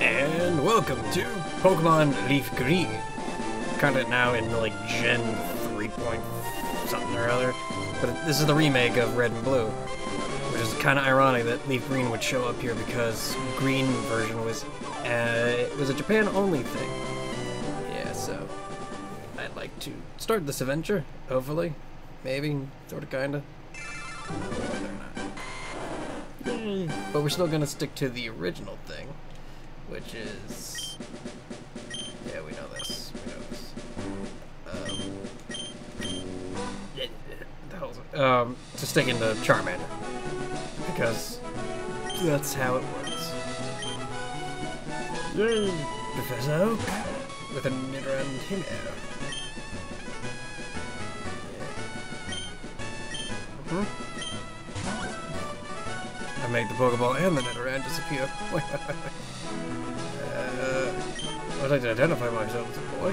And welcome to Pokemon Leaf Green. Kind of now in like Gen 3 point something or other. But this is the remake of Red and Blue. Which is kind of ironic that Leaf Green would show up here because Green version was uh, it was a Japan only thing. Yeah, so I'd like to start this adventure, hopefully. Maybe, sorta kinda. Not. But we're still gonna stick to the original thing which is yeah, we know this. We know this. Um, the hell's it? Um, to stick into Charmander because that's how it works. Yay, Professor Oak with a Nidoran air. Yeah. I made the Pokeball and the Nidoran disappear. I'd like to identify myself as a boy.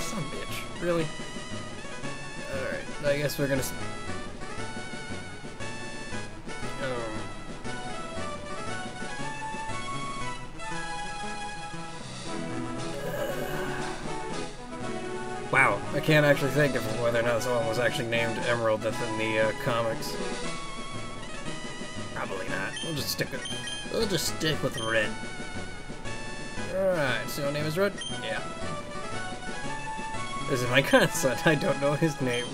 Some bitch. Really? Alright, I guess we're gonna... Um... Wow, I can't actually think of whether or not someone was actually named Emerald in the uh, comics. We'll just stick with we'll just stick with red. Alright, so your name is Red? Yeah. This is my grandson. I don't know his name.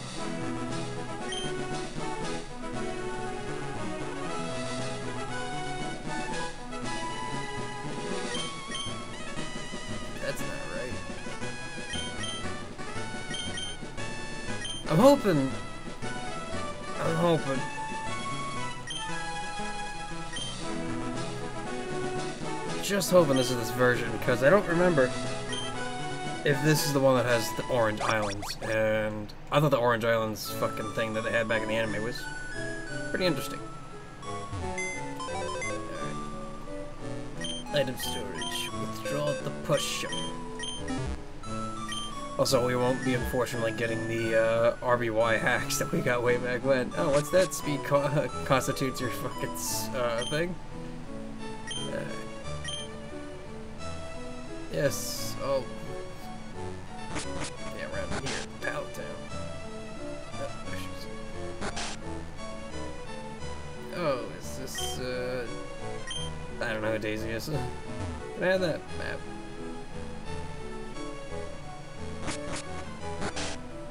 That's not right. I'm hoping. I'm hoping. Just hoping this is this version, because I don't remember if this is the one that has the Orange Islands, and I thought the Orange Islands fucking thing that they had back in the anime was pretty interesting. Alright. Item storage. Withdraw the push. Also, we won't be unfortunately getting the uh, RBY hacks that we got way back when. Oh, what's that? Speed co constitutes your fucking uh, thing? Yes. Oh. Yeah, around here. Pallet Town. Oh, is this, uh... I don't know who Daisy is. Can I have that map?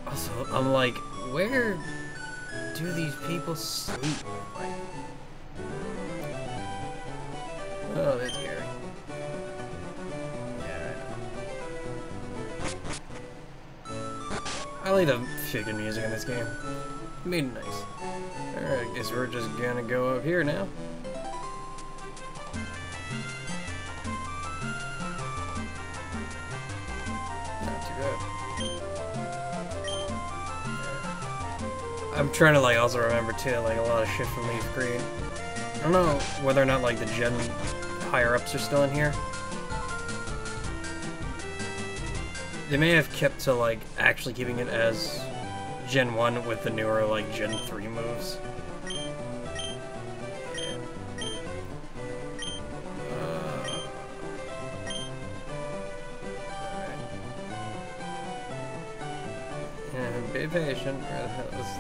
Also, I'm like, where do these people sleep? Like, oh, that's Gary. I, like the figure music in this game. Made it nice. Alright, guess we're just gonna go up here now. Not too bad. I'm trying to like also remember too, like a lot of shit from Leaf Green. I don't know whether or not like the gen higher ups are still in here. They may have kept to like actually keeping it as Gen 1 with the newer like Gen 3 moves. Uh, be patient. Is...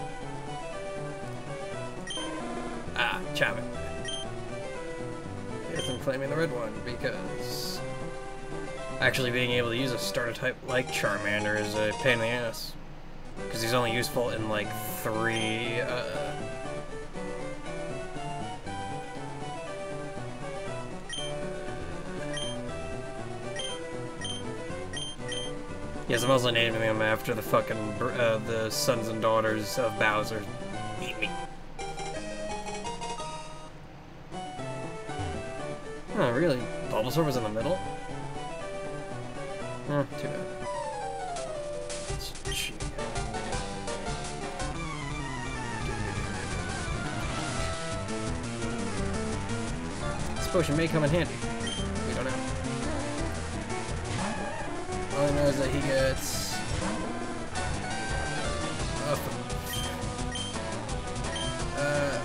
Ah, Chavit. Yes, I'm claiming the red one because actually being able to use a starter type like Charmander is a pain in the ass. Because he's only useful in like three. Uh, Yes, I'm also naming him after the fucking uh, the sons and daughters of Bowser. Eat me. Oh, really? Bulbasaur was in the middle? Oh, too bad. This potion may come in handy. We don't know. All I know is that he gets... Uh,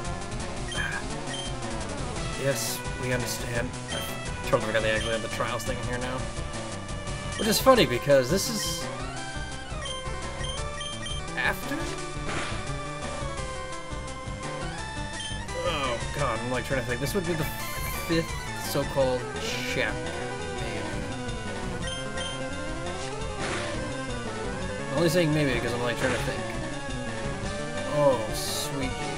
Yes, we understand. I totally forgot they actually have the trials thing in here now. Which is funny because this is after. Oh god, I'm like trying to think. This would be the fifth so-called chapter. Maybe. I'm only saying maybe because I'm like trying to think. Oh, sweet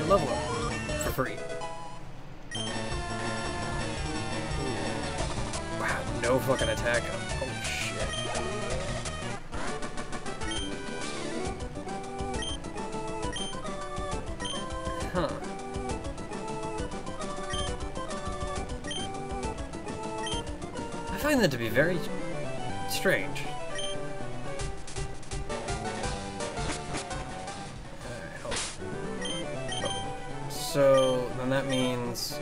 And level up. For free. Wow, no fucking attack. Holy shit. Huh. I find that to be very strange. Then that means...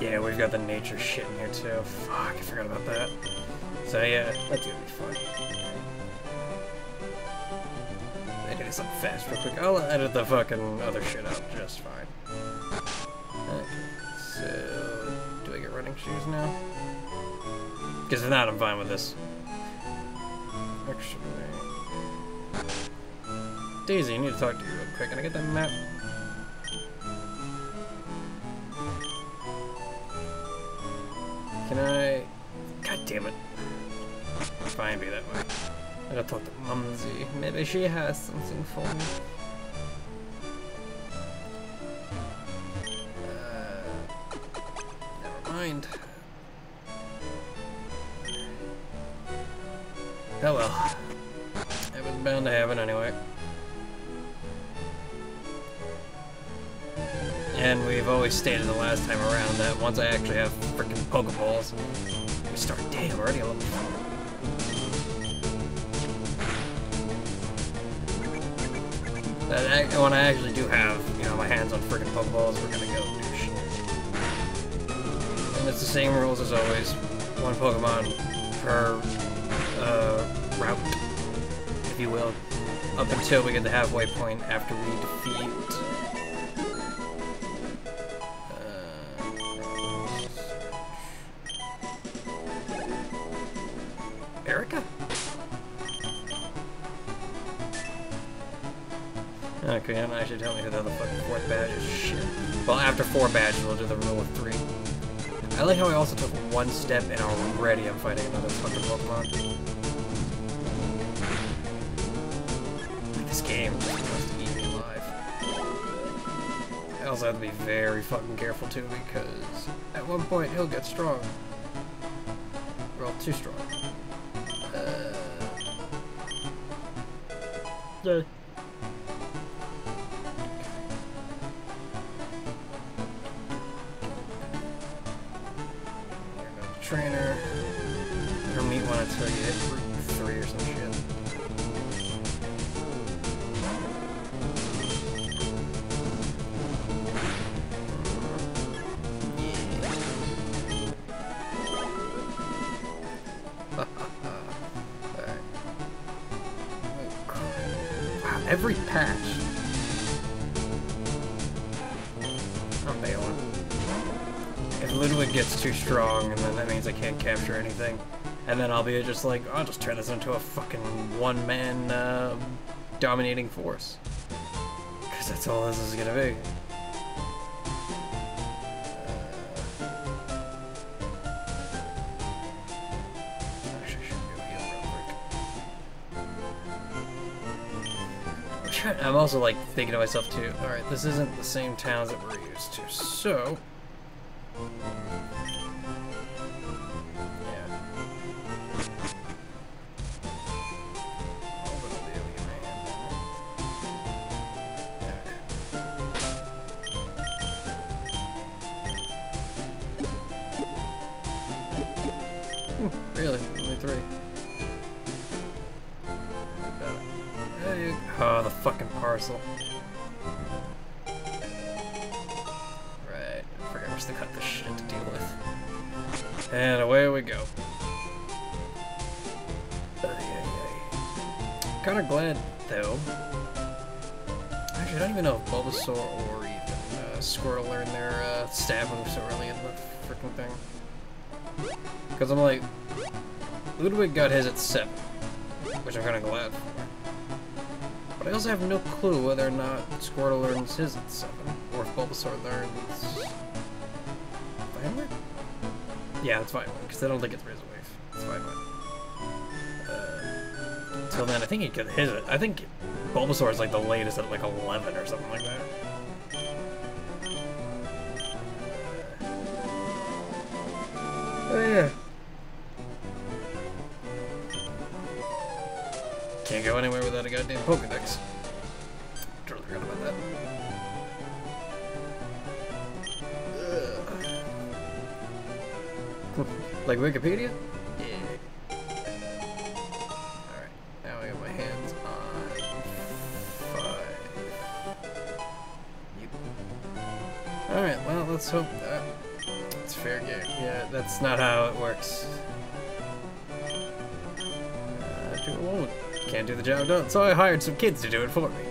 Yeah, we've got the nature shit in here too. Fuck, I forgot about that. So yeah, that's gonna be fun. I do something fast real quick. I'll edit the fucking other shit out just fine. Okay, so... Do I get running shoes now? Because if not, I'm fine with this. Actually... Daisy, I need to talk to you real quick. Can I get that map? Can I... God damn it. Fine, be that way. I gotta talk to Mumsy. Maybe she has something for me. And we've always stated the last time around that once I actually have freaking Pokeballs, we start. Damn, already a when I actually do have, you know, my hands on freaking Pokeballs, we're gonna go do shit. And it's the same rules as always. One Pokemon per uh, route, if you will, up until we get the halfway point after we defeat. Well, after four badges, we'll do the rule of three. I like how I also took one step and already I'm fighting another fucking Pokemon. This game wants to eat me alive. I also have to be very fucking careful too because at one point he'll get strong. Well, too strong. Uh... Yay. Every patch. I'm bailing. It literally gets too strong, and then that means I can't capture anything. And then I'll be just like, I'll just turn this into a fucking one-man uh, dominating force. Because that's all this is gonna be. I'm also like thinking to myself too, alright, this isn't the same towns that we're used to, so fucking parcel. Right. I forgot we're still got this shit to deal with. And away we go. Kind of glad, though. Actually, I don't even know if Bulbasaur or even uh, Squirtle learned their uh, stab move so early in the freaking thing. Because I'm like, Ludwig got his at 7, which I'm kind of glad for. But I also have no clue whether or not Squirtle learns his at 7, or if Bulbasaur learns... Violet? Yeah, it's Violet, because I don't think it's Razor Wave. It's Violet. Uh, then, I think he could hit it. I think Bulbasaur is like the latest at like 11 or something like that. Oh yeah. Can't go anywhere without a goddamn Pokedex. Totally forgot about that. Like Wikipedia? Yeah. Alright, now I my hands on five. Alright, well, let's hope that it's fair game. Yeah, that's not how it works. Uh, it won't. Can't do the job done, so I hired some kids to do it for me.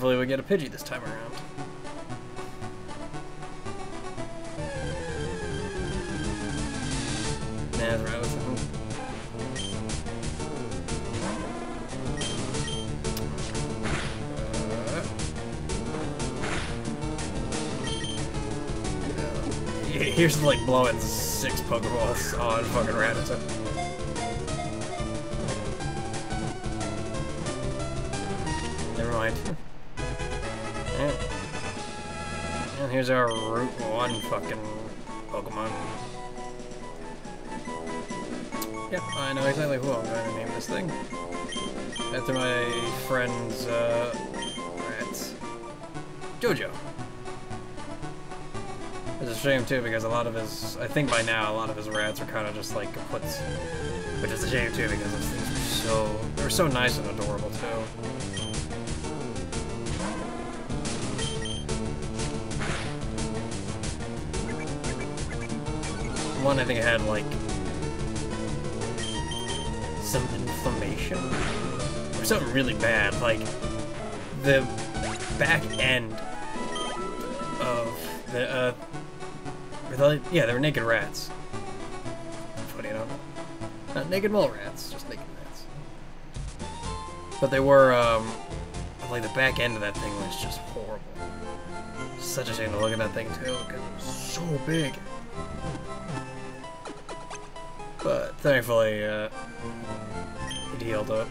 Hopefully we get a Pidgey this time around. That's right. Uh, here's like blowing six Pokeballs on fucking Rattata. Never mind. And here's our Route 1 fucking Pokemon. Yep, I know exactly who I'm going to name this thing. After my friend's, uh, rats. Jojo. It's a shame too because a lot of his, I think by now a lot of his rats are kind of just like kaputs, which is a shame too because those things are so, they're so nice and adorable too. One I think it had like some inflammation or something really bad, like the back end of the uh, they, yeah, they were naked rats. Funny enough. Not naked mole rats, just naked rats. But they were, um, like the back end of that thing was just horrible. Such a shame to look at that thing too, because it was so big. But thankfully, uh, it healed up.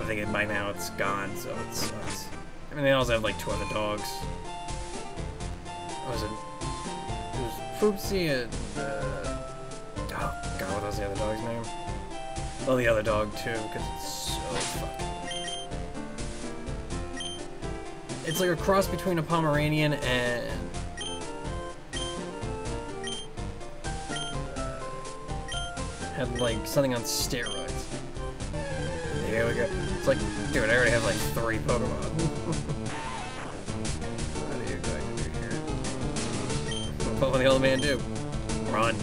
I think by now it's gone, so it sucks. I mean, they also have like two other dogs. What was it? It was Foopsie and, uh, oh god, what was the other dog's name? Well, the other dog too, because it's so fucking... It's like a cross between a Pomeranian and... had like something on steroids. Here we go. It's like, dude, I already have like three Pokemon. What will the old man do? Run.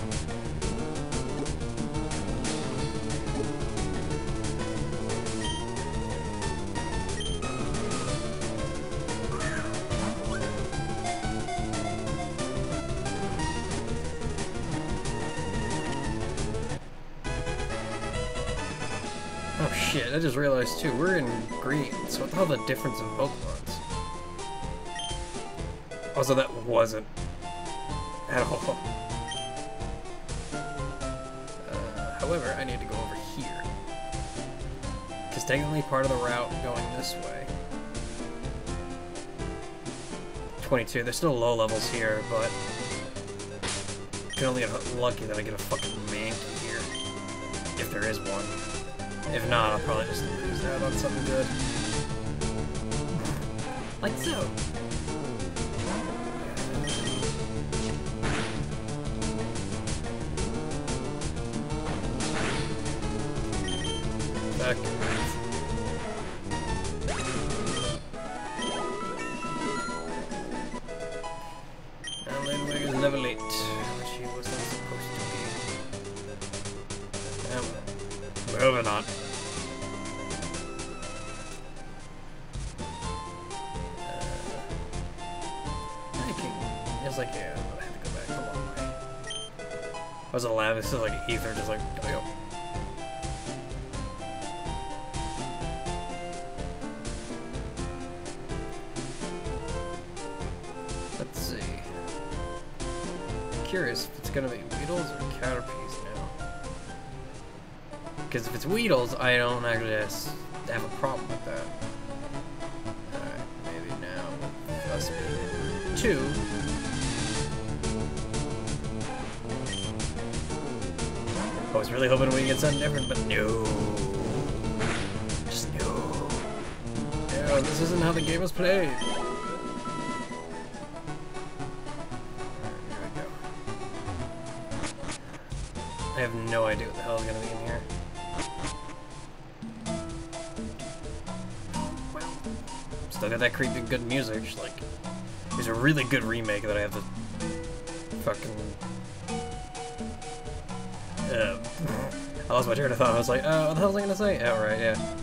Oh shit, I just realized too, we're in green, so what the hell the difference in Pokemons? Also, that wasn't at all. Uh, however, I need to go over here. Because technically part of the route going this way. 22, there's still low levels here, but... I can only get lucky that I get a fucking Mankey here. If there is one. If not, I'll probably just lose out on something good. Like so. Back. Lab, this is like ether, just like, oh. Let's see. Curious if it's gonna be Weedles or Caterpies now. Because if it's Weedles, I don't actually have a problem with that. Alright, maybe now us being two. I was really hoping we could get something different, but no. Just no. No, this isn't how the game was played. We go. I have no idea what the hell is gonna be in here. Well, still got that creepy good music. just Like, there's a really good remake that I have to fucking. I lost my train of thought. I was like, oh, what the hell was I gonna say? Oh, right, yeah.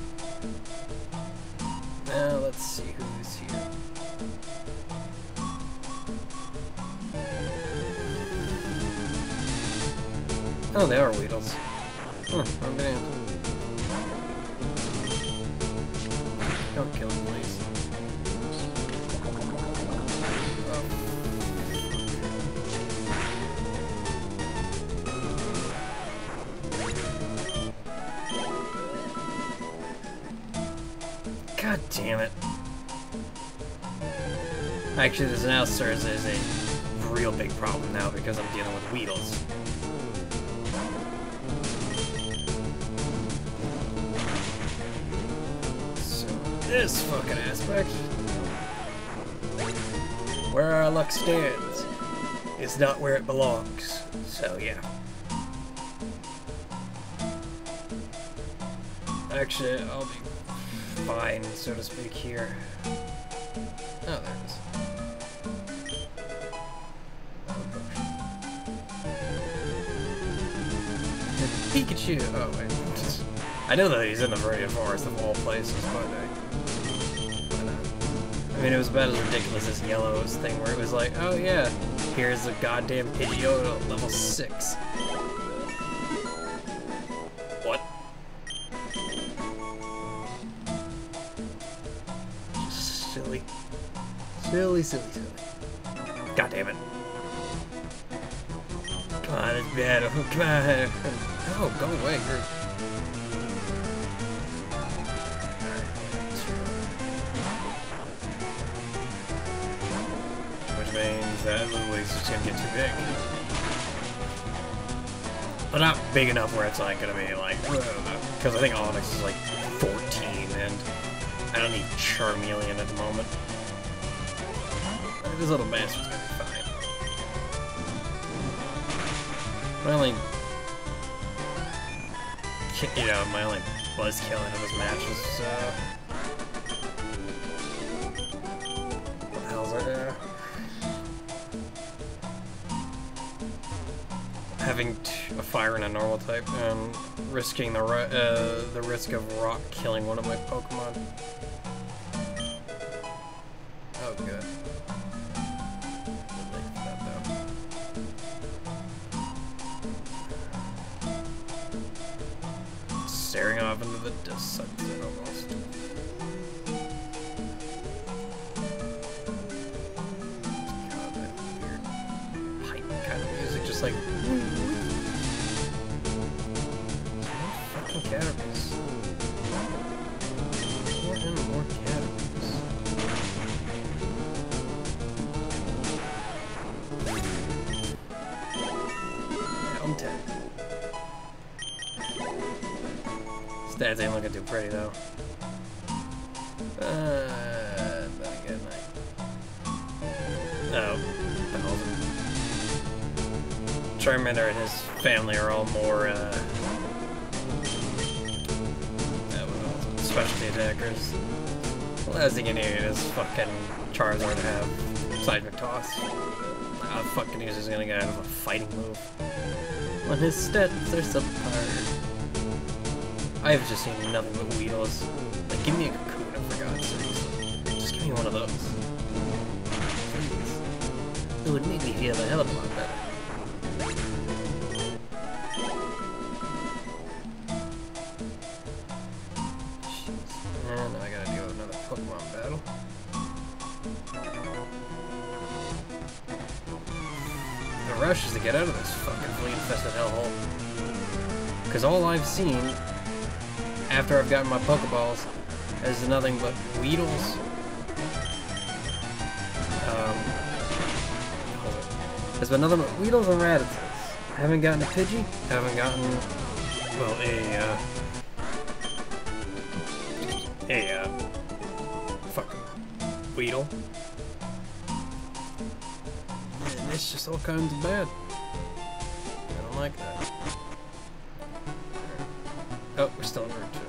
Now let's see who's here. Oh, they are Weedles. Huh, I'm damned. Don't kill please. Damn it. Actually, this now serves as a real big problem now because I'm dealing with Weedles. So, this fucking aspect, where our luck stands, is not where it belongs. So, yeah. Actually, I'll be fine, so to speak, here. Oh, there it is. Pikachu! Oh, wait. I know that he's in the Viridian Forest of all places, but I... I mean, it was about as ridiculous as Yellow's thing, where it was like, oh yeah, here's a goddamn Pidgeotto at level 6. Silly, silly, silly. God damn it. Come on, it's bad. Oh, Come on. Oh, go away. You're... Which means that Ludwig's just gonna get too big. But not big enough where it's like gonna be like, because I think Onix is like 14 and I don't need Charmeleon at the moment. This little bastard's gonna be fine. My only, you know, my only buzz killing of this match uh, what the hell's it, uh, having a fire and a normal type and risking the uh, the risk of rock killing one of my Pokemon. Stats ain't looking too pretty though. Uh, then again, I... No, Bowser. Charmander and his family are all more, uh... specialty attackers. The last thing you need is fucking Charizard to have seismic toss. How fucking is he gonna get out of a fighting move? When his stats are subpar. I've just seen nothing but Weedles. Like, give me a Kakuna for God's sake. Just give me one of those. Please. It would make me feel a hell of a lot better. Rush is to get out of this fucking flea-infested hellhole. Because all I've seen after I've gotten my Pokeballs is nothing but Weedles. Um. There's been nothing but Weedles and Rattatas. I haven't gotten a Pidgey. haven't gotten, well, a, uh, a, uh, fucking Weedle. And it's just all kinds of bad. I don't like that. Oh, we're still in Route 2.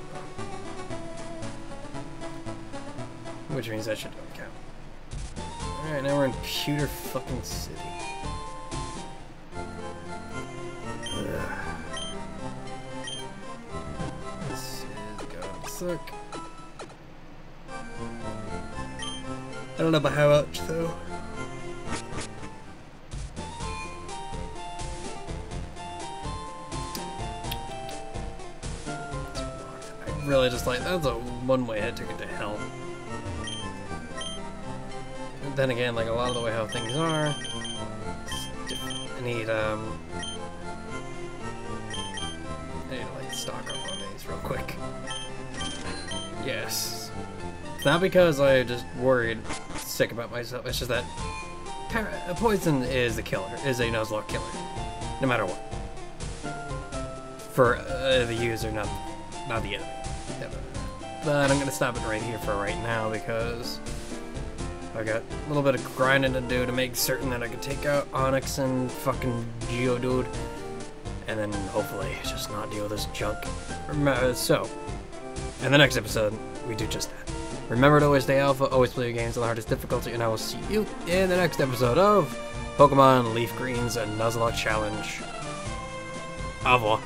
Which means that should don't count. Alright, now we're in Pewter fucking City. Ugh. This is gonna suck. I don't know about how much though. I really just like that's a one-way head ticket to then again, like a lot of the way how things are, I need um, I need to like stock up on these real quick. Yes, it's not because I just worried sick about myself. It's just that poison is a killer, is a Nuzlocke killer, no matter what. For uh, the user, not not the enemy. But I'm gonna stop it right here for right now because I got a little bit of grinding to do to make certain that I can take out Onix and fucking Geodude, and then hopefully just not deal with this junk. Uh, so, in the next episode, we do just that. Remember to always stay alpha, always play your games on the hardest difficulty, and I will see you in the next episode of Pokemon Leaf Green's and Nuzlocke Challenge. Au revoir.